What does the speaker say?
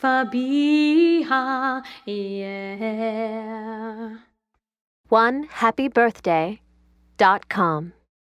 Fabiha, yeah. One happy birthday dot com.